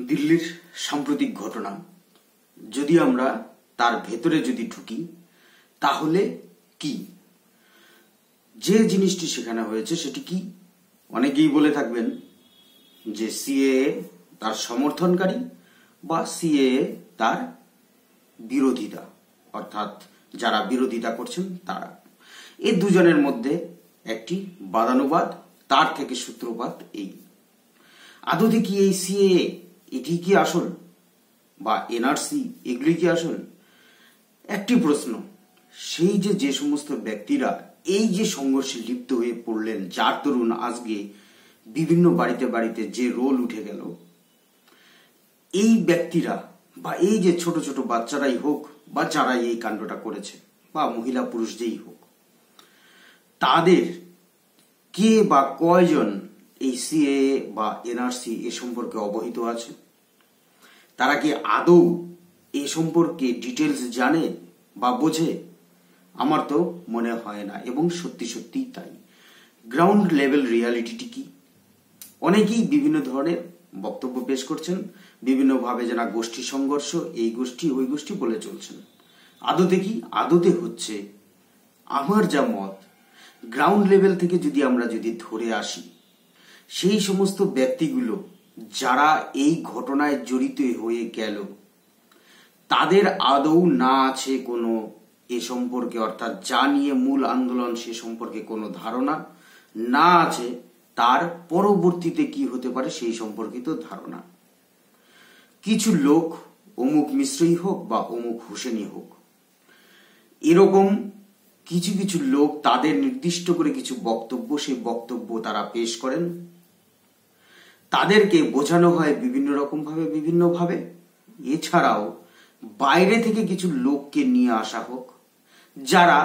দিল্লির সাম্প্রতিক ঘটনা। যদি আমরা তার ভেতরে যদি ঢুকি, তাহলে কি? যে জিনিসটি সেখানে হয়েছে সেটি কি? অনেকেই বলে থাকবেন যে সিএ তার সমর্থনকারী বা সিএ তার বিরোধিতা, অর্থাৎ যারা বিরোধিতা করছেন তারা। এই দুজনের মধ্যে একটি বাদানুবাদ, তার থেকে সূত্রপাত এই। আদতে কি এই সিএ এটি কি আসল? বা এনআরসি এগুলি কি আসল? একটি প্রশ্ন। সেই যে যে সমস্ত ব্যক্তিরা এই যে সংঘর্ষে লিপ্ত হয়ে পড়লেন, যার দরুন আজকে বিভিন্ন বাড়িতে বাড়িতে যে রোল উঠে গেল, এই ব্যক্তিরা বা এই যে ছোট ছোট বাচ্চারাই হোক বা যারা এই কাণ্ডটা করেছে, বা মহিলা পুরুষ যেই হোক, তাদের কে বা কয়জন এই সিএ বা এনআরসি এ সম্পর্কে অবহিত আছে। তারা কি আদৌ এ সম্পর্কে ডিটেলস জানে বা বোঝে? আমার তো মনে হয় না, এবং সত্যি সত্যি তাই। গ্রাউন্ড লেভেল রিয়ালিটিটি কি? অনেকেই বিভিন্ন ধরনের বক্তব্য পেশ করছেন, বিভিন্নভাবে যারা গোষ্ঠী সংঘর্ষ, এই গোষ্ঠী, ওই গোষ্ঠী বলে চলছেন। আদতে কি? আদতে হচ্ছে। আমার যা মত গ্রাউন্ড লেভেল থেকে যদি আমরা যদি ধরে আসি সেই সমস্ত ব্যক্তিগুলো যারা এই ঘটনায় জড়িত হয়ে গেল, তাদের আদৌ না আছে কোনো এ সম্পর্কে, অর্থাৎ যা নিয়ে মূল আন্দোলন সে সম্পর্কে কোনো ধারণা না আছে, তার পরবর্তীতে কি হতে পারে সেই সম্পর্কিত ধারণা। কিছু লোক অমুক মিশ্রই হোক বা অমুক হোসেনই হোক, এরকম কিছু কিছু লোক তাদের নির্দিষ্ট করে কিছু বক্তব্য, সেই বক্তব্য তারা পেশ করেন। তাদেরকে বোঝানো হয় বিভিন্ন রকম ভাবে বিভিন্ন ভাবে এছাড়াও বাইরে থেকে কিছু লোককে নিয়ে আসা হোক, যারা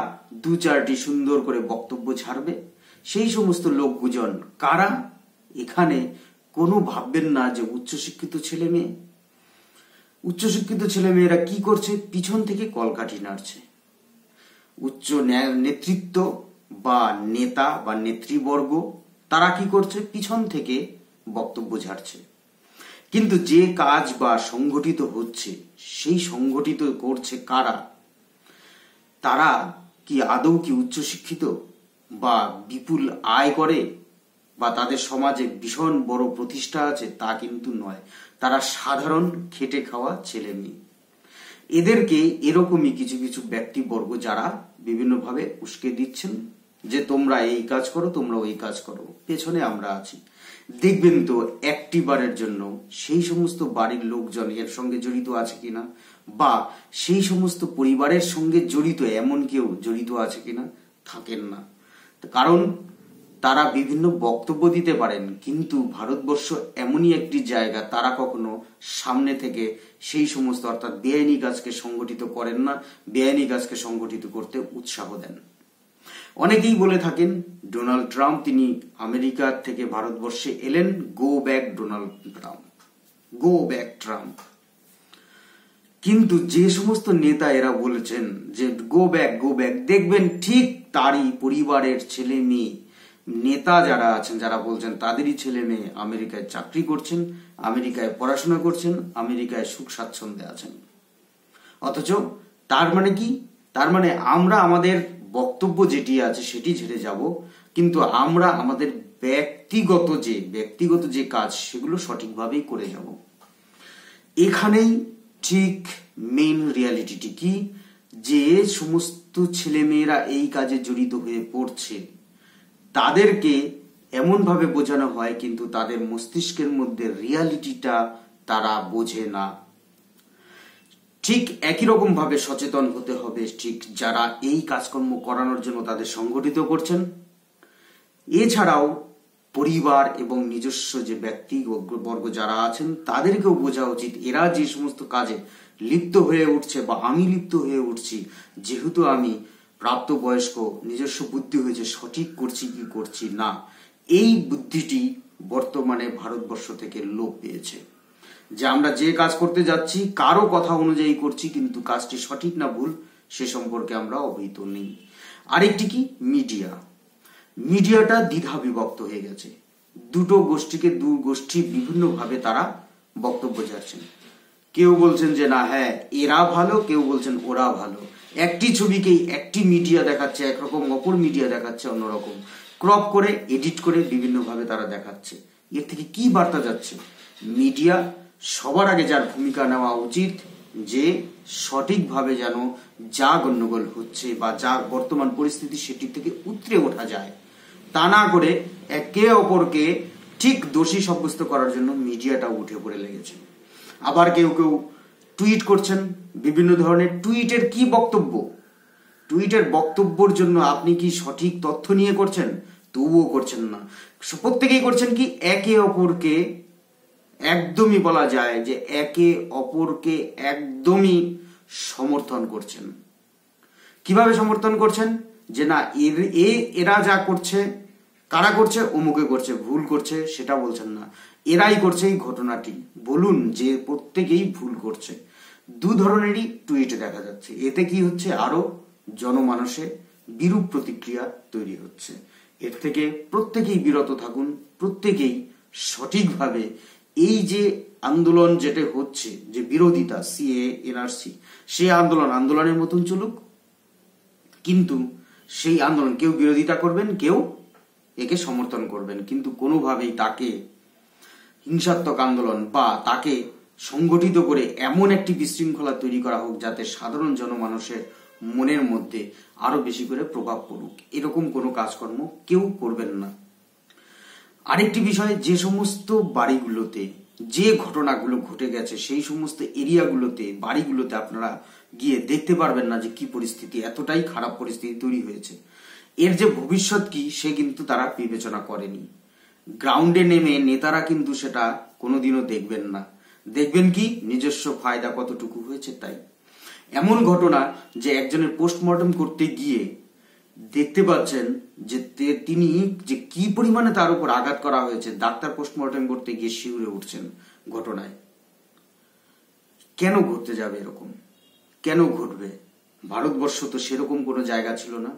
দু চারটি সুন্দর করে বক্তব্য ছাড়বে, সেই সমস্ত লোক গুজন কারা? এখানে কোনো ভাববেন না যে উচ্চশিক্ষিত ছেলে মেয়ে উচ্চশিক্ষিত ছেলে মেয়েরা কি করছে? পিছন থেকে কলকাঠি নাড়ছে। উচ্চ নেতৃত্ব বা নেতা বা নেতৃবর্গ, তারা কি করছে? পিছন থেকে বক্তব্য ঝাড়ছে। কিন্তু যে কাজ বা সংগঠিত হচ্ছে, সেই সংগঠিত করছে কারা? তারা কি আদৌ কি উচ্চশিক্ষিত বা বিপুল আয় করে? বা তাদের সমাজে ভীষণ বড় প্রতিষ্ঠা আছে তা কিন্তু নয়। তারা সাধারণ খেটে খাওয়া ছেলে মেয়ে। এদেরকে এরকমই কিছু কিছু ব্যক্তিবর্গ যারা বিভিন্নভাবে উস্কে দিচ্ছেন যে তোমরা এই কাজ করো তোমরা ওই কাজ করো, পেছনে আমরা আছি। দেখবেন তো একটি বারের জন্য সেই সমস্ত বাড়ির লোকজন এর সঙ্গে জড়িত আছে কিনা, বা সেই সমস্ত পরিবারের সঙ্গে জড়িত এমন কেউ জড়িত আছে কিনা, থাকেন না। কারণ তারা বিভিন্ন বক্তব্য দিতে পারেন, কিন্তু ভারতবর্ষ এমনই একটি জায়গা তারা কখনো সামনে থেকে সেই সমস্ত, অর্থাৎ বেআইনি কাজকে সংগঠিত করেন না, বেআইনি কাজকে সংগঠিত করতে উৎসাহ দেন। অনেকেই বলে থাকেন, ডোনাল্ড ট্রাম্প, তিনি আমেরিকা থেকে ভারতবর্ষে এলেন, go back Donald Trump, go back Trump. কিন্তু যে সমস্ত নেতা এরা বলেছেন যে, গো ব্যাক গো ব্যাক, দেখবেন ঠিক তারই পরিবারের ছেলে মেয়ে নেতা যারা আছেন, যারা বলছেন তাদেরই ছেলে মেয়ে আমেরিকায় চাকরি করছেন, আমেরিকায় পড়াশোনা করছেন, আমেরিকায় সুখ স্বাচ্ছন্দ্যে আছেন। অথচ তার মানে কি? তার মানে আমরা আমাদের বক্তব্য যেটি আছে সেটি ঝেড়ে যাব, কিন্তু আমরা আমাদের ব্যক্তিগত যে ব্যক্তিগত যে কাজ সেগুলো সঠিকভাবেই করে যাব। এখানেই ঠিক মেইন রিয়ালিটিটি কি? যে সমস্ত ছেলেমেয়েরা এই কাজে জড়িত হয়ে পড়ছে তাদেরকে এমনভাবে বোঝানো হয় কিন্তু তাদের মস্তিষ্কের মধ্যে রিয়ালিটিটা তারা বোঝে না। ঠিক একই রকম ভাবে সচেতন হতে হবে, ঠিক যারা এই কাজকর্ম করানোর জন্য তাদের সংগঠিত করছেন। এছাড়াও পরিবার এবং নিজস্ব যে ব্যক্তি বর্গ যারা আছেন, তাদেরকেও বোঝা উচিত, এরা যে সমস্ত কাজে লিপ্ত হয়ে উঠছে বা আমি লিপ্ত হয়ে উঠছি, যেহেতু আমি প্রাপ্তবয়স্ক নিজস্ব বুদ্ধি হয়েছে, সঠিক করছি কি করছি না, এই বুদ্ধিটি বর্তমানে ভারতবর্ষ থেকে লোপ পেয়েছে। যে আমরা যে কাজ করতে যাচ্ছি, কারও কথা অনুযায়ী করছি, কিন্তু কাজটি সঠিক না ভুল, সে সম্পর্কে আমরা অবহিত নেই। আরেকটি কি? মিডিয়া। মিডিয়াটা দ্বিধা বিভক্ত হয়ে গেছে। দুটো গোষ্ঠীকে দু গোষ্ঠী বিভিন্নভাবে তারা বক্তব্য যাচ্ছেন কেউ বলছেন যে না হ্যাঁ এরা ভালো, কেউ বলছেন ওরা ভালো। একটি ছবিকেই একটি মিডিয়া দেখাচ্ছে, একরকম অপর মিডিয়া দেখাচ্ছে অন্যরকম। ক্রপ করে এডিট করে বিভিন্নভাবে তারা দেখাচ্ছে। এর থেকে কি বার্তা যাচ্ছে? মিডিয়া সবার আগে যার ভূমিকা নেওয়া উচিত, যে সঠিকভাবে যেন যা গণ্ডগোল হচ্ছে বা যা বর্তমান পরিস্থিতি সেটি থেকে উতরে ওঠা যায়। তা না করে একে অপরকে ঠিক দোষী সাব্যস্ত করার জন্য মিডিয়াটা উঠে পড়ে লেগেছে। আবার কেউ কেউ টুইট করছেন বিভিন্ন ধরনের টুইটের কি বক্তব্য? টুইটের বক্তব্যর জন্য আপনি কি সঠিক তথ্য নিয়ে করছেন? তবুও করছেন না। প্রত্যেকেই করছেন কি একে অপরকে একদমই বলা যায় যে একে অপরকে একদমই সমর্থন করছেন। কীভাবে সমর্থন করছেন? যে না, এর, এ, এরা যা করছে, কারা করছে, অমুকে করছে, ভুল করছে, সেটা বলছেন না। এরাই করছে এই ঘটনাটি। বলুন যে প্রত্যেকেই ভুল করছে। দু ধরনেরই টুইট দেখা যাচ্ছে। এতে কি হচ্ছে? আরও জনমানসে বিরূপ প্রতিক্রিয়া তৈরি হচ্ছে। এর থেকে প্রত্যেকেই বিরত থাকুন, প্রত্যেকেই সঠিকভাবে এই যে আন্দোলন যেটা হচ্ছে, যে বিরোধিতা, সিএ, এনআরসি সে আন্দোলন আন্দোলনের মতন চলুক, কিন্তু সেই আন্দোলন কেউ বিরোধিতা করবেন, কেউ একে সমর্থন করবেন, কিন্তু কোনোভাবেই তাকে হিংসাত্মক আন্দোলন বা তাকে সংগঠিত করে এমন একটি বিশৃঙ্খলা তৈরি করা হোক যাতে সাধারণ জনমানুষের মনের মধ্যে আরও বেশি করে প্রভাব পড়ুক। এরকম কোনো কাজকর্ম কেউ করবেন না। আরেকটি বিষয়, যে সমস্ত বাড়িগুলোতে যে ঘটনাগুলো ঘটে গেছে, সেই সমস্ত এরিয়াগুলোতে, বাড়িগুলোতে আপনারা গিয়ে দেখতে পারবেন না যে কি পরিস্থিতি, এতটাই খারাপ পরিস্থিতি তৈরি হয়েছে। এর যে ভবিষ্যৎ কি, সে কিন্তু তারা বিবেচনা করেনি। গ্রাউন্ডে নেমে নেতারা কিন্তু সেটা কোনোদিনও দেখবেন না। দেখবেন কি? নিজস্ব ফায়দা কতটুকু হয়েছে তাই। এমন ঘটনা যে একজনের পোস্টমর্টম করতে গিয়ে দেখতে পাচ্ছেন যে তিনি যে কি পরিমাণে তার উপর আঘাত করা হয়েছে, ডাক্তার পোস্টমর্টম করতে গিয়ে শিউরে উঠছেন ঘটনায়। কেন ঘটতে যাবে এরকম? কেন ঘটবে? ভারতবর্ষ তো সেরকম কোনো জায়গা ছিল না।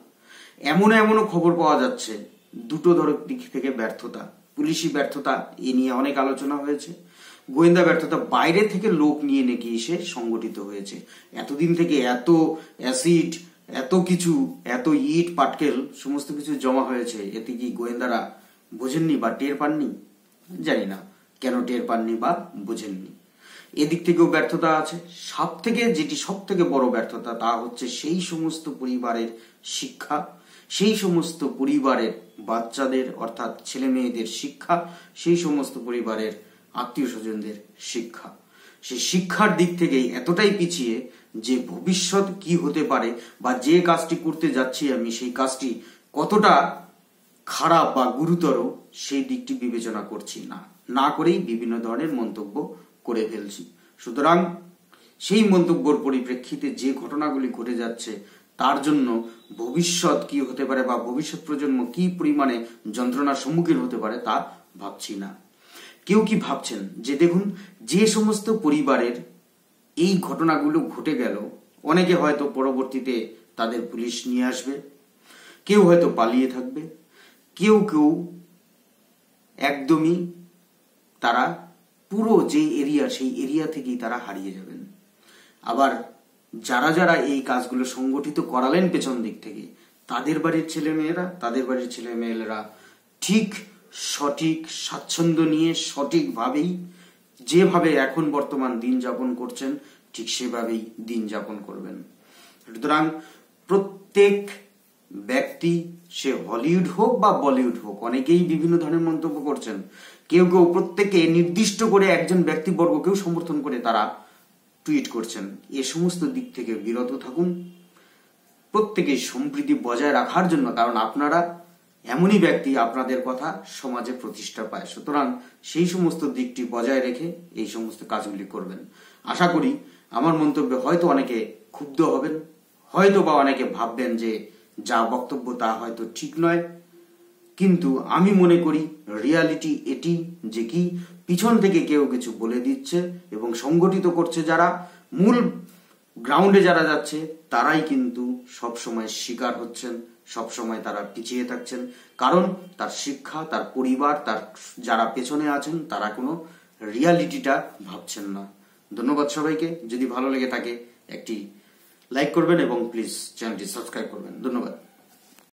এমন এমনও খবর পাওয়া যাচ্ছে। দুটো ধর দিক থেকে ব্যর্থতা। পুলিশি ব্যর্থতা এ নিয়ে অনেক আলোচনা হয়েছে। গোয়েন্দা ব্যর্থতা বাইরে থেকে লোক নিয়ে নাকি এসে সংগঠিত হয়েছে। এতদিন থেকে এত অ্যাসিড, এত কিছু, এত ইট, পাটকেল, সমস্ত কিছু জমা হয়েছে। এতে কি গোয়েন্দারা বোঝেননি বা টের পাননি? জানি না। কেন টের পাননি বা বোঝেননি? এদিক থেকেও ব্যর্থতা আছে। সব থেকে যেটি সব থেকে বড় ব্যর্থতা তা হচ্ছে সেই সমস্ত পরিবারের শিক্ষা সেই সমস্ত পরিবারের বাচ্চাদের, অর্থাৎ ছেলে মেয়েদের শিক্ষা, সেই সমস্ত পরিবারের আত্মীয় স্বজনদের শিক্ষা। সেই শিক্ষার দিক থেকেই এতটাই পিছিয়ে যে ভবিষ্যৎ কি হতে পারে বা যে কাজটি করতে যাচ্ছি আমি, সেই কাজটি কতটা খারাপ বা গুরুতর, সেই দিকটি বিবেচনা করছি না। না করেই বিভিন্ন ধরনের মন্তব্য করে ফেলছি। সুতরাং সেই মন্তব্যর পরিপ্রেক্ষিতে যে ঘটনাগুলি ঘটে যাচ্ছে তার জন্য ভবিষ্যৎ কি হতে পারে বা ভবিষ্যৎ প্রজন্ম কি পরিমাণে যন্ত্রণার সম্মুখীন হতে পারে তা ভাবছি না। কেউ কি ভাবছেন যে দেখুন, যে সমস্ত পরিবারের এই ঘটনাগুলো ঘটে গেল, অনেকে হয়তো পরবর্তীতে তাদের পুলিশ নিয়ে আসবে, কেউ হয়তো পালিয়ে থাকবে, কেউ কেউ একদমই তারা পুরো যে এরিয়া, সেই এরিয়া থেকেই তারা হারিয়ে যাবেন। আবার যারা যারা এই কাজগুলো সংগঠিত করালেন পেছন দিক থেকে, তাদের বাড়ির ছেলে মেয়েরা তাদের বাড়ির ছেলে মেয়েরা ঠিক সঠিক স্বাচ্ছন্দ্য নিয়ে সঠিকভাবেই, যেভাবে এখন বর্তমান দিন যাপন করছেন, ঠিক সেভাবেই দিন যাপন করবেন। সুতরাং প্রত্যেক ব্যক্তি, সে হলিউড হোক বা বলিউড হোক, অনেকেই বিভিন্ন ধরনের মন্তব্য করছেন। কেউ কেউ প্রত্যেকে নির্দিষ্ট করে একজন ব্যক্তিবর্গকেও সমর্থন করে তারা টুইট করছেন, এ সমস্ত দিক থেকে বিরত থাকুন। প্রত্যেকে সম্প্রীতি বজায় রাখার জন্য, কারণ আপনারা এমনই ব্যক্তি, আপনাদের কথা সমাজে প্রতিষ্ঠা পায়। সুতরাং সেই সমস্ত দিকটি বজায় রেখে এই সমস্ত কাজগুলি করবেন। আশা করি আমার মন্তব্যে হয়তো অনেকে ক্ষুব্ধ হবেন হয়তো বা অনেকে ভাববেন যে যা বক্তব্য তা হয়তো ঠিক নয়। কিন্তু আমি মনে করি রিয়ালিটি এটি যে কি, পিছন থেকে কেউ কিছু বলে দিচ্ছে এবং সংগঠিত করছে যারা, মূল গ্রাউন্ডে যারা যাচ্ছে, তারাই কিন্তু সব সময় শিকার হচ্ছেন সব সময় তারা পিছিয়ে থাকছেন। কারণ তার শিক্ষা, তার পরিবার, তার যারা পেছনে আছেন, তারা কোনো রিয়ালিটিটা ভাবছেন না। ধন্যবাদ সবাইকে। যদি ভালো লেগে থাকে, একটি লাইক করবেন এবং প্লিজ চ্যানেলটি সাবস্ক্রাইব করবেন। ধন্যবাদ।